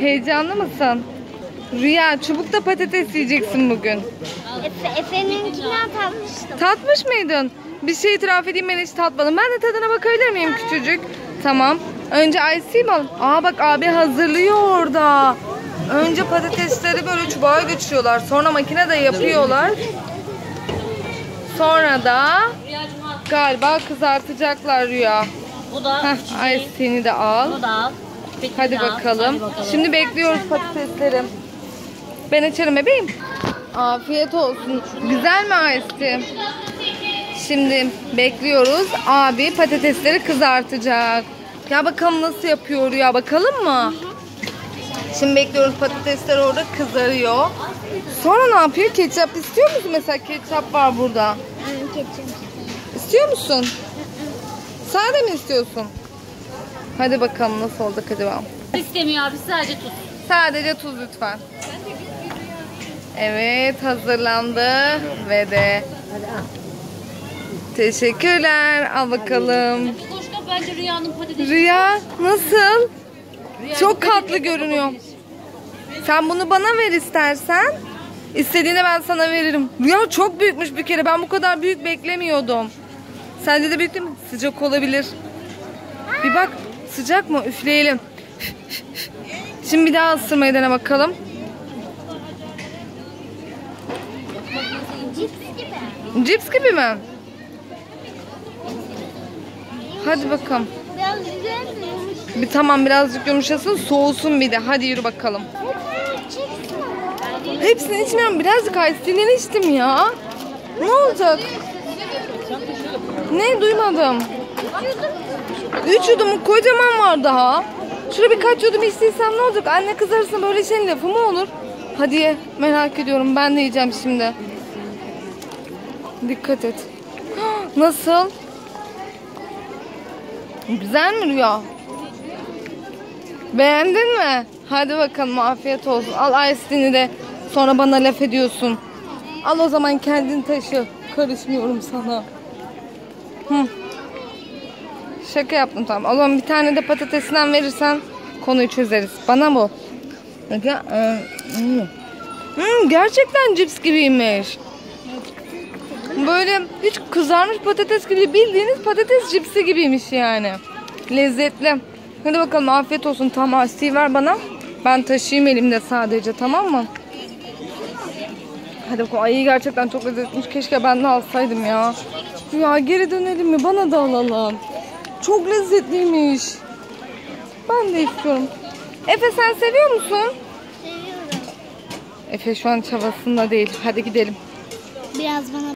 Heyecanlı mısın? Rüya çubukta patates yiyeceksin bugün. Efe, Efe'ninkinden tatmıştım. Tatmış mıydın? Bir şey itiraf edeyim ben hiç tatmadım. Ben de tadına bakabilir miyim küçücük? Tamam. Önce ice mi alalım? Aa bak abi hazırlıyor orada. Önce patatesleri böyle çubuğa geçiriyorlar. Sonra makinede yapıyorlar. Sonra da galiba kızartacaklar Rüya. Bu da Heh, ice'ini de al. Bu da al. Peki Hadi al. bakalım. Hadi bakalım. Şimdi bekliyoruz patatesleri. Ben açarım bebeğim. Afiyet olsun. Güzel mi Ice Şimdi bekliyoruz. Abi patatesleri kızartacak. Ya bakalım nasıl yapıyor ya bakalım mı? Şimdi bekliyoruz patatesler orada kızarıyor. Sonra ne yapıyor? Ketçap istiyor musun? Mesela ketçap var burada. İstiyor musun? Sade mi istiyorsun? Hadi bakalım nasıl olacak acaba? İstemiyor abi sadece tut. Sadece tuz lütfen. Evet hazırlandı ve de teşekkürler. Al bakalım. Koşka bence Rüya'nın patatesi. Rüya nasıl? Rüya Çok tatlı görünüyor. Sen bunu bana ver istersen. İstediğinde ben sana veririm. Rüya çok büyükmüş bir kere. Ben bu kadar büyük beklemiyordum. Sence de büyük değil mi? Sıcak olabilir. Bir bak sıcak mı? Üfleyelim. Şimdi bir daha ısırmayı dene bakalım. Cips gibi. Mi? Hadi bakalım. Bir tamam birazcık yumuşasın soğusun bir de. Hadi yürü bakalım. Hepsini içmiyorum. Birazcık ice içtim ya. Ne olacak? Ne duymadım. Üç yudum kocaman var daha. Şurada birkaç yudum içtiysem ne olacak? Anne kızarsa böyle şeyin lafı mı olur? Hadi ye. Merak ediyorum. Ben de yiyeceğim şimdi. Dikkat et. Nasıl? Güzel mi Rüya? Beğendin mi? Hadi bakalım afiyet olsun. Al ice de sonra bana laf ediyorsun. Al o zaman kendin taşı. Karışmıyorum sana. Hı. Şaka yaptım tamam. O zaman bir tane de patatesinden verirsen konuyu çözeriz. Bana bu. E, hmm. Hmm, gerçekten cips gibiymiş. Böyle hiç kızarmış patates gibi bildiğiniz patates cipsi gibiymiş yani. Lezzetli. Hadi bakalım afiyet olsun. Tamam Asiye'yi ver bana. Ben taşıyayım elimde sadece tamam mı? Hadi bakalım. Ay gerçekten çok lezzetliymiş. Keşke ben de alsaydım ya. Ya geri dönelim mi? Bana da alalım. Çok lezzetliymiş. Ben de istiyorum. Efe sen seviyor musun? Seviyorum. Efe şu an çabasında değil. Hadi gidelim. Biraz bana